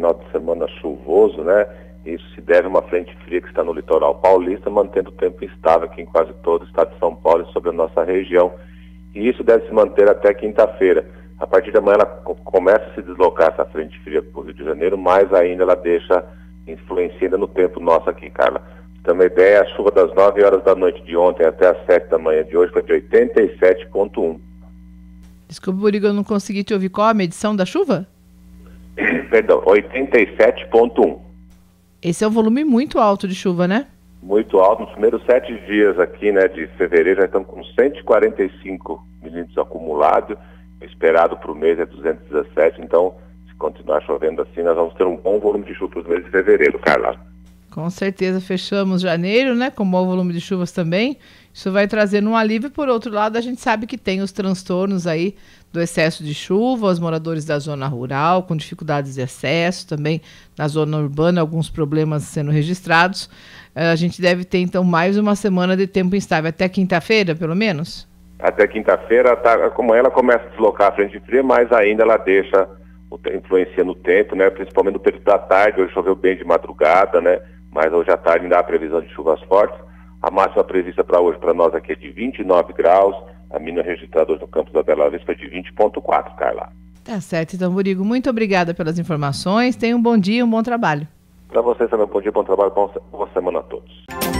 final de semana chuvoso, né? Isso se deve a uma frente fria que está no litoral paulista, mantendo o tempo instável aqui em quase todo o estado de São Paulo e sobre a nossa região. E isso deve se manter até quinta-feira. A partir da manhã ela começa a se deslocar essa frente fria para o Rio de Janeiro, mas ainda ela deixa influencia no tempo nosso aqui, Carla. Pra uma ideia, a chuva das 9 horas da noite de ontem até as 7 da manhã de hoje foi de 87,1. Desculpa, Burigo, eu não consegui te ouvir. Qual a medição da chuva? Perdão, 87,1. Esse é um volume muito alto de chuva, né? Muito alto. Nos primeiros sete dias aqui, né, de fevereiro, já estamos com 145 milímetros acumulados. O esperado para o mês é 217. Então, se continuar chovendo assim, nós vamos ter um bom volume de chuva para os meses de fevereiro, Carla. Com certeza fechamos janeiro, né? Com bom volume de chuvas também. Isso vai trazer um alívio. Por outro lado, a gente sabe que tem os transtornos aí do excesso de chuva, os moradores da zona rural com dificuldades de acesso, também na zona urbana alguns problemas sendo registrados. Eh, a gente deve ter então mais uma semana de tempo instável até quinta-feira, pelo menos. Até quinta-feira, tá, como ela começa a deslocar a frente fria, mas ainda ela deixa influencia no tempo, né? Principalmente no período da tarde, hoje choveu bem de madrugada, né? Mas hoje à tarde ainda há previsão de chuvas fortes. A máxima prevista para hoje, para nós aqui, é de 29 graus. A mínima registrada hoje no campus da Bela Vista foi de 20,4, Carla. Tá certo, então, Murigo, muito obrigada pelas informações. Tenha um bom dia, um bom trabalho. Para vocês também, um bom dia, bom trabalho, boa semana a todos.